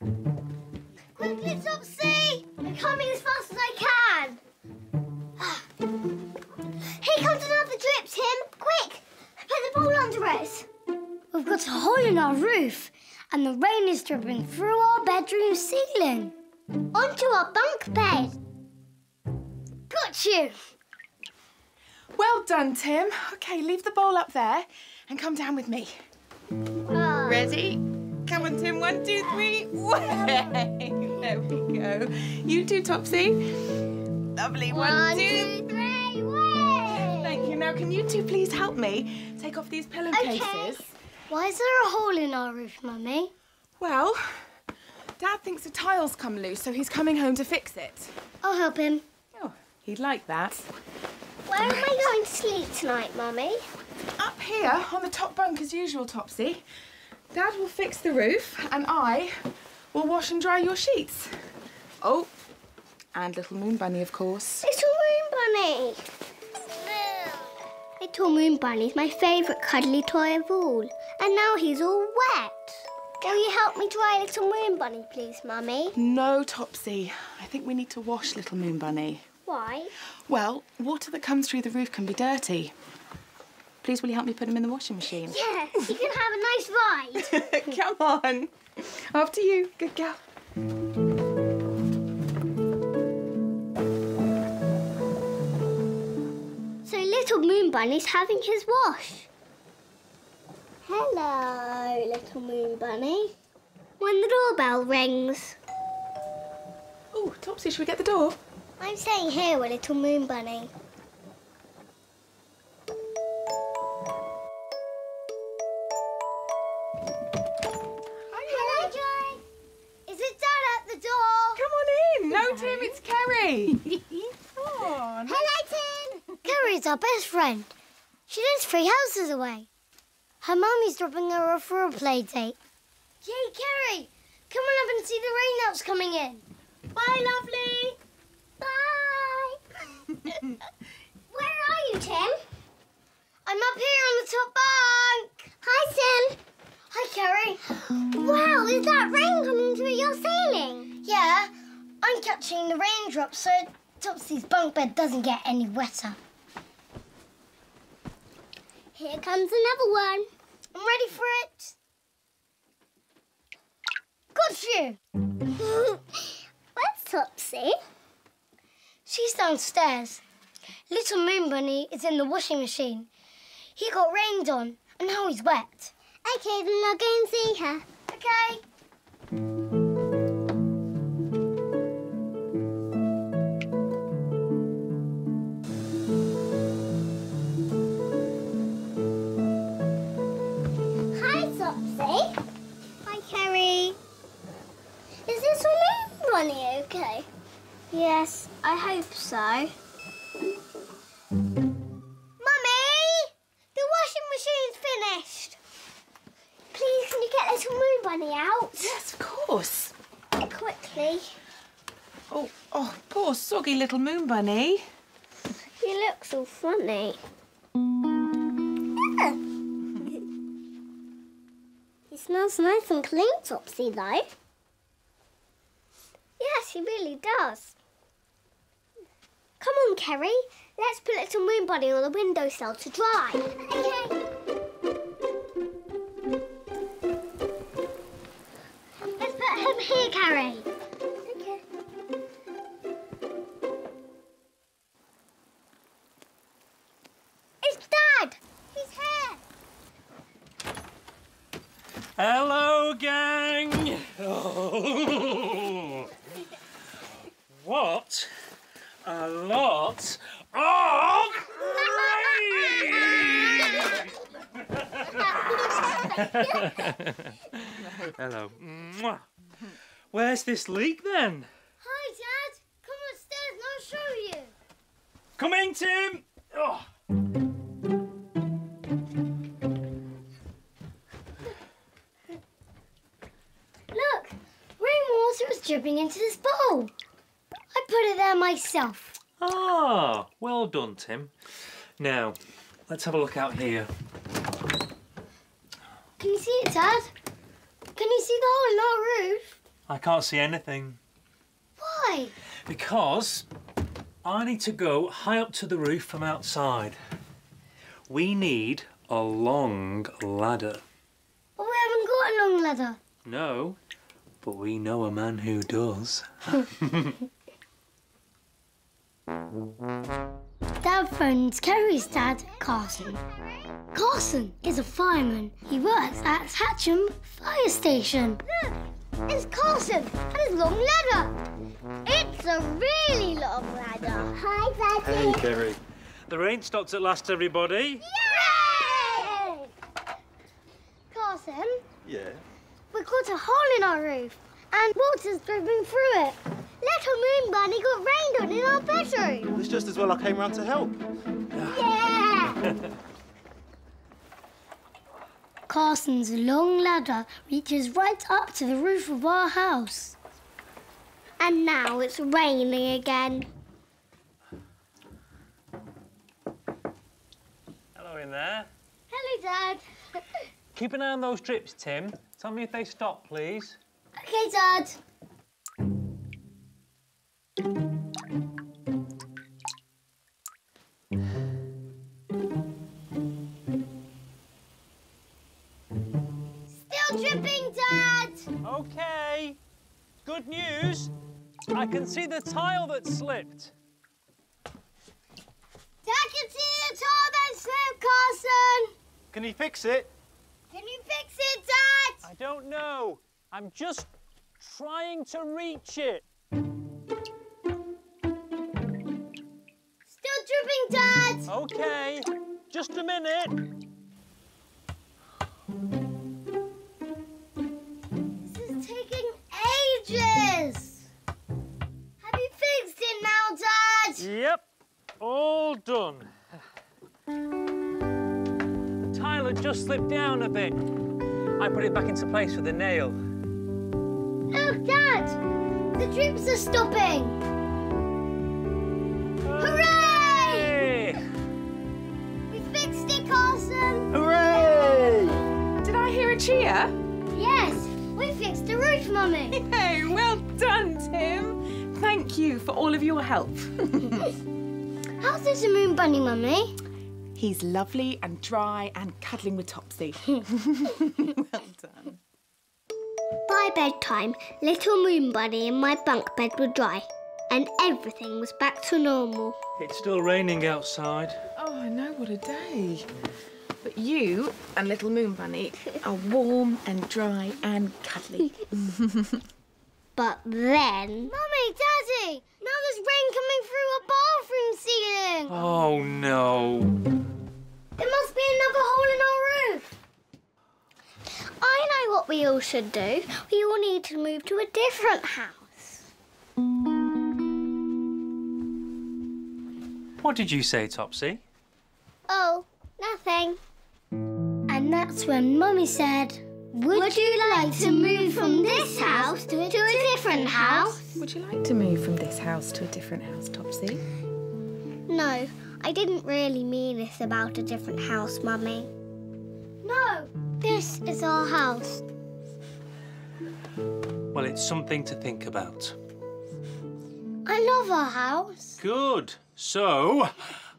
Quickly, Topsy! I'm coming as fast as I can. Here comes another drip, Tim. Quick, put the ball under us. We've got a hole in our roof, and the rain is dripping through our bedroom ceiling. Onto our bunk bed. Got you. Well done, Tim. OK, leave the bowl up there and come down with me. Ah. Ready? Come on, Tim. One, two, three. Way! There we go. You too, Topsy. Lovely. One, two, three, way! Thank you. Now, can you two please help me take off these pillowcases? Okay. Why is there a hole in our roof, Mummy? Well, Dad thinks the tile's come loose, so he's coming home to fix it. I'll help him. Oh, he'd like that. Where am I going to sleep tonight, Mummy? Up here on the top bunk as usual, Topsy. Dad will fix the roof and I will wash and dry your sheets. Oh, and little Moon Bunny, of course. Little Moon Bunny. Little Moon Bunny is my favourite cuddly toy of all. And now he's all wet. Will you help me dry Little Moon Bunny, please, Mummy? No, Topsy. I think we need to wash little Moon Bunny. Why? Well, water that comes through the roof can be dirty. Please, will you help me put them in the washing machine? Yes, you can have a nice ride. Come on. After you. Good girl. so Little Moon Bunny's having his wash. Hello, Little Moon Bunny. When the doorbell rings, Oh, Topsy, should we get the door? I'm staying here with Little Moon Bunny. Our best friend. She lives three houses away. Her mummy's dropping her off for a play date. Yay, Kerry! Come on up and see the raindrops coming in. Bye, lovely. Bye. Where are you, Tim? I'm up here on the top bunk. Hi, Tim. Hi, Kerry. Wow, is that rain coming through your ceiling? Yeah, I'm catching the raindrops so Topsy's bunk bed doesn't get any wetter. Here comes another one. I'm ready for it. Got you. Where's Topsy? She's downstairs. Little Moon Bunny is in the washing machine. He got rained on and now he's wet. Okay, then I'll go and see her. Okay. Little Moon Bunny. He looks all funny. he smells nice and clean, Topsy, though. Yes, he really does. Come on, Kerry. Let's put Little Moon Bunny on the windowsill to dry. Okay. Let's put him here, Kerry. Hello. Mwah. Where's this leak then? Hi, Dad. Come upstairs and I'll show you. Come in, Tim! Oh. Look, rainwater is dripping into this bowl. I put it there myself. Ah, well done, Tim. Now, let's have a look out here. Can you see it, Dad? Can you see the hole in our roof? I can't see anything. Why? Because I need to go high up to the roof from outside. We need a long ladder. Well, we haven't got a long ladder. No, but we know a man who does. Dad phones Kerry's dad, Carson. Carson is a fireman. He works at Hatcham Fire Station. Look, it's Carson and his long ladder. It's a really long ladder. Hi, Daddy. Hey, Kerry. The rain stopped at last, everybody. Yay! Carson, Yeah. we got a hole in our roof and water's dripping through it. Little Moon Bunny got rained on in our bedroom. It's just as well I came round to help. Yeah! Carson's long ladder reaches right up to the roof of our house. And now it's raining again. Hello in there. Hello, Dad. Keep an eye on those drips, Tim. Tell me if they stop, please. okay, Dad. Still dripping, Dad. Okay. Good news. I can see the tile that slipped. Dad can see the tile that slipped, Carson. Can you fix it? Can you fix it, Dad? I don't know. I'm just trying to reach it. Okay. Just a minute. This is taking ages. Have you fixed it now, Dad? Yep. All done. The tile had just slipped down a bit. I put it back into place with a nail. Look, Dad. The drips are stopping. Uh, Hooray! Cheer? Yes, we fixed the roof, Mummy. Hey, well done, Tim. Thank you for all of your help. How's this a moon bunny, Mummy? He's lovely and dry and cuddling with Topsy. well done. By bedtime, little moon bunny and my bunk bed were dry, and everything was back to normal. It's still raining outside. Oh, I know, what a day. But you and little Moon Bunny are warm and dry and cuddly. But then. Mummy, Daddy! Now there's rain coming through our bathroom ceiling! Oh no. There must be another hole in our roof! I know what we all should do. We all need to move to a different house. What did you say, Topsy? Oh, nothing. And that's when Mummy said, Would, you like to move from this house to a, different house? Would you like to move from this house to a different house, Topsy? No, I didn't really mean this about a different house, Mummy. No, this is our house. Well, it's something to think about. I love our house. Good. So,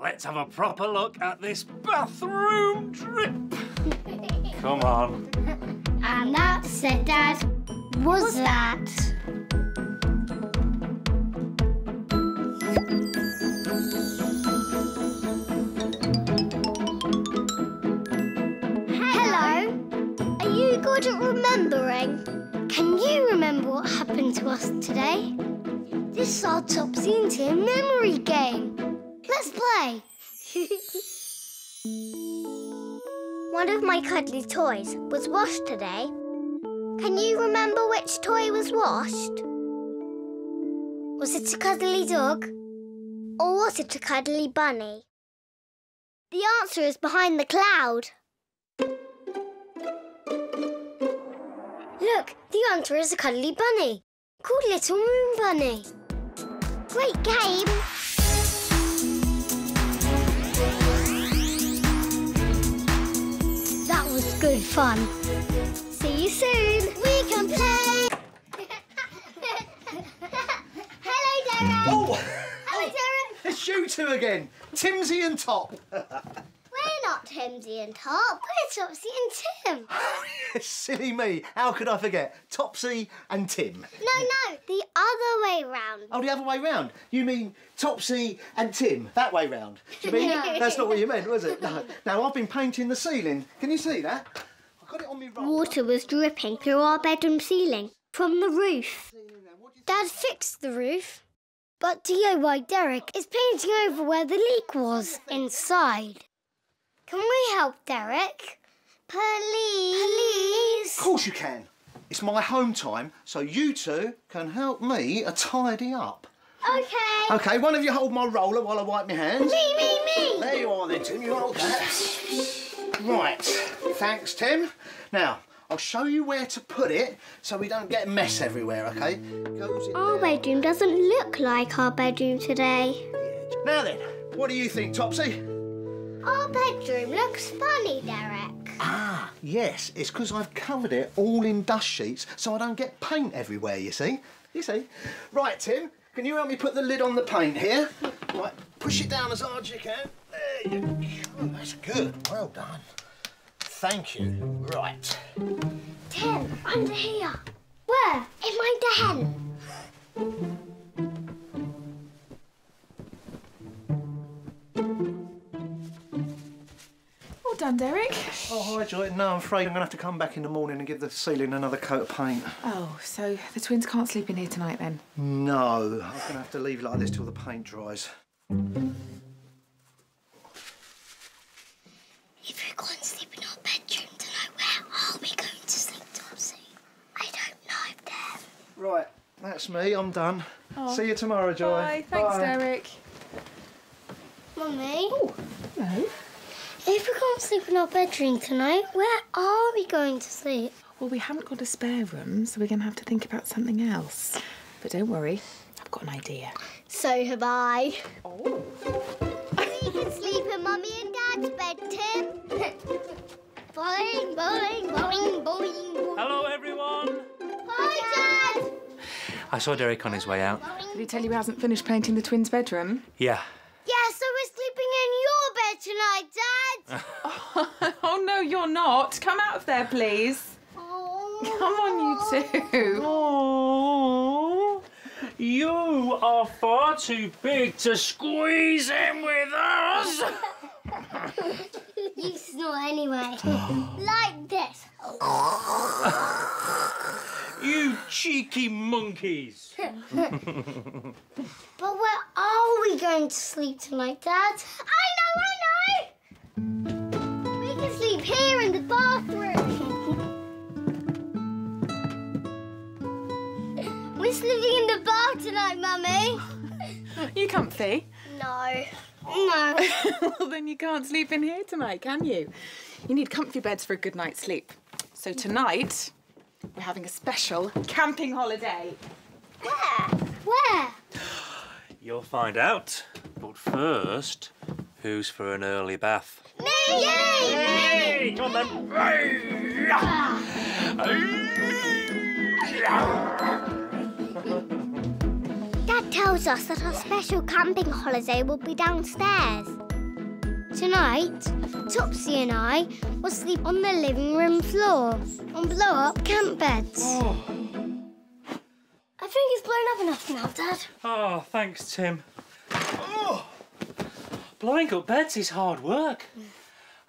let's have a proper look at this bathroom drip. Come on. And that's it, Dad. Was that? Hello. Are you good at remembering? Can you remember what happened to us today? This is our Topsy and Tim memory game. Let's play. One of my cuddly toys was washed today. Can you remember which toy was washed? Was it a cuddly dog? Or was it a cuddly bunny? The answer is behind the cloud. Look, the answer is a cuddly bunny called Little Moon Bunny. Great game! good fun. See you soon. We can play. Hello, Derek. Oh. Hello, Derek. It's you two again, Timsy and Top. Timsy and Top. We're Topsy and Tim. Silly me. How could I forget? Topsy and Tim. No, no, the other way round. Oh, the other way round. You mean Topsy and Tim? That way round. Do you mean? No. That's not what you meant, was it? No. Now, I've been painting the ceiling. Can you see that? I've got it on my roller. Water was dripping through our bedroom ceiling from the roof. Dad fixed the roof, but DIY Derek is painting over where the leak was inside. Can we help Derek? Please? Please? Of course you can. It's my home time, so you two can help me a tidy up. Okay. Okay, one of you hold my roller while I wipe my hands. Me, me, me. There you are then, Tim. You hold that. Right. Thanks, Tim. Now, I'll show you where to put it so we don't get mess everywhere, okay? Goes in Our bedroom doesn't look like our bedroom today. Now then, what do you think, Topsy? Our bedroom looks funny, Derek. Ah, yes, it's because I've covered it all in dust sheets so I don't get paint everywhere, you see? You see? Right, Tim, can you help me put the lid on the paint here? Right, push it down as hard as you can. There you go. That's good. Well done. Thank you. Right. Tim, under here. Where? In my den. Done, Derek. Oh, hi, Joy. No, I'm afraid I'm going to have to come back in the morning and give the ceiling another coat of paint. Oh, so the twins can't sleep in here tonight then? No, I'm going to have to leave it like this till the paint dries. If we're going to sleep in our bedroom tonight, where are we going to sleep, Topsy? I don't know, Dad. Right, that's me. I'm done. Oh. See you tomorrow, Joy. Bye. Thanks, Derek. Mummy, oh, Hello. If we can't sleep in our bedroom tonight, where are we going to sleep? Well, we haven't got a spare room, so we're going to have to think about something else. But don't worry, I've got an idea. So have I. Oh. We can sleep in Mummy and Dad's bed, Tim. boing, boing, boing, boing, boing. Hello, everyone. Hi, Dad. I saw Derek on his way out. Did he tell you he hasn't finished painting the twins' bedroom? Yeah. Yeah, so we're sleeping in your bed tonight, Dad. oh, no, you're not. Come out of there, please. oh. Come on, you two. Oh, you are far too big to squeeze in with us. You snore anyway. like this. You cheeky monkeys. But where are we going to sleep tonight, Dad? I know, I We're sleeping in the bath tonight, Mummy. You comfy? No. No. well, then you can't sleep in here tonight, can you? You need comfy beds for a good night's sleep. So tonight, we're having a special camping holiday. Where? Where? You'll find out. But first, who's for an early bath? Me! Yay! Hey, come on then. Ah. Tells us that our special camping holiday will be downstairs. Tonight, Topsy and I will sleep on the living room floor on blow-up camp beds. Oh. I think it's blown up enough now, Dad. Oh, thanks, Tim. Oh, blowing up beds is hard work.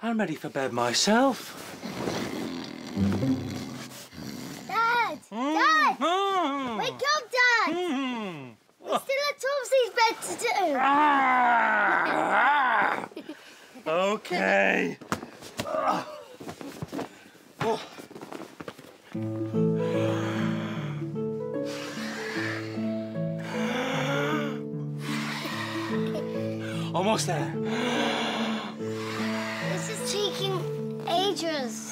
I'm ready for bed myself. Dad! Dad! Mm. Wake up, Dad! Mm. We still have Topsy's bed to do. Ah. okay. Oh. Almost there. This is taking ages.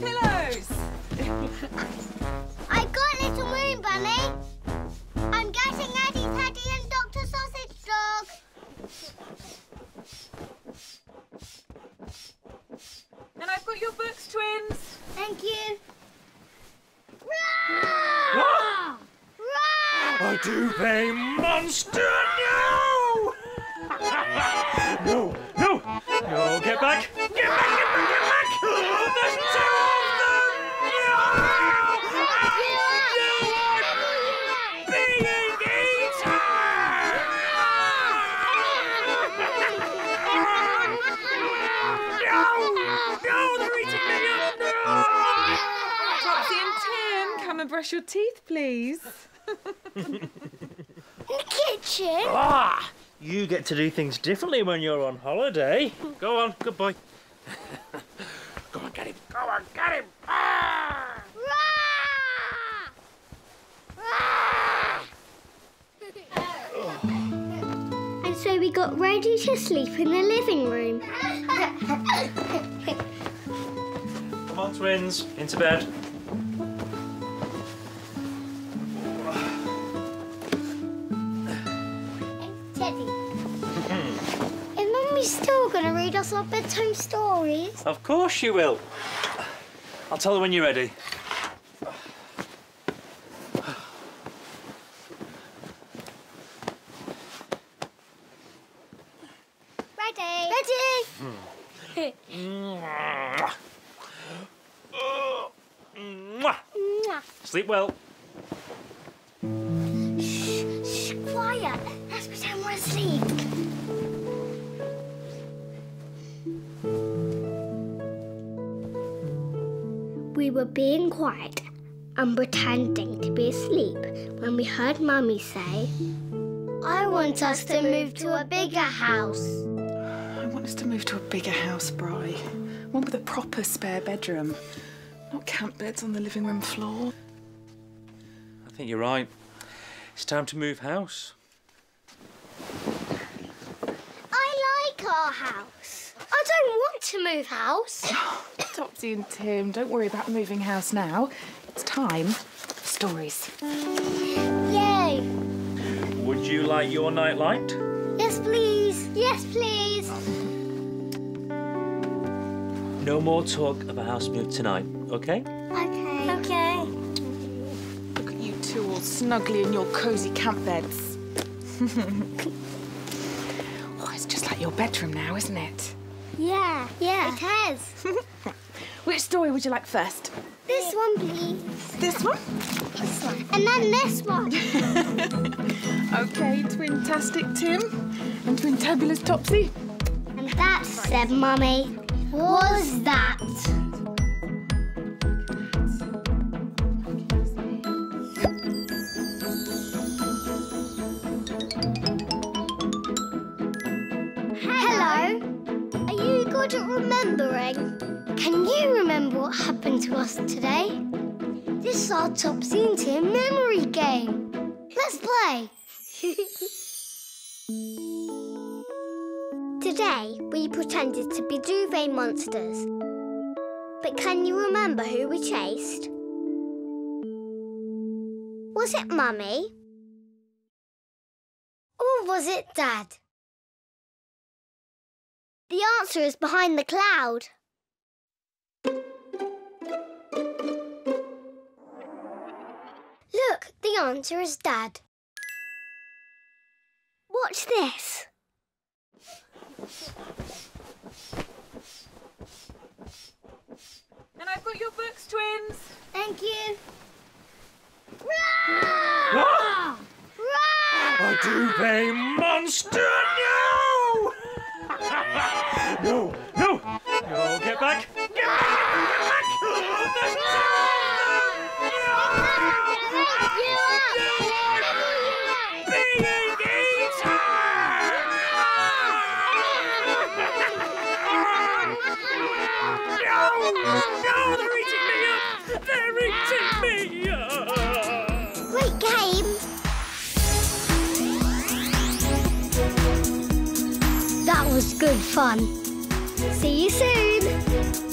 Pillows. brush your teeth, please. In the kitchen? Ah! You get to do things differently when you're on holiday. Go on, good boy. Go on, get him. Go on, get him. Ah! and so we got ready to sleep in the living room. Come on, twins, into bed. Us our bedtime stories? Of course you will. I'll tell her when you're ready. Ready. Ready. Mwah. Mwah. Mwah. Sleep well. Shh, quiet. Let's pretend we're asleep. We were being quiet and pretending to be asleep when we heard Mummy say, I want us to move to a bigger house. I want us to move to a bigger house, Bry. One with a proper spare bedroom. Not camp beds on the living room floor. I think you're right. It's time to move house. I like our house. I don't want to move house. Topsy and Tim, don't worry about moving house now. It's time for stories. Yay. Would you like your night light? Yes, please. Yes, please. No more talk of a house move tonight, okay? Okay. Okay. Look at you two all snugly in your cosy camp beds. oh, it's just like your bedroom now, isn't it? Yeah. Yeah. It is. Which story would you like first? this one, please. This one? This one. And then this one. Okay, Twintastic Tim and Twintabulous Topsy. and that, said Mummy, was that. Hello. Are you good at remembering? Can you to us today? This is our Topsy and Tim memory game. Let's play. Today, we pretended to be duvet monsters. But can you remember who we chased? Was it Mummy? Or was it Dad? The answer is behind the cloud. Answer is Dad. Watch this. And I've got your books, twins. Thank you. Ah! A duvet monster! No! no, no, no, get back! Get back, get back, That was good fun. See you soon.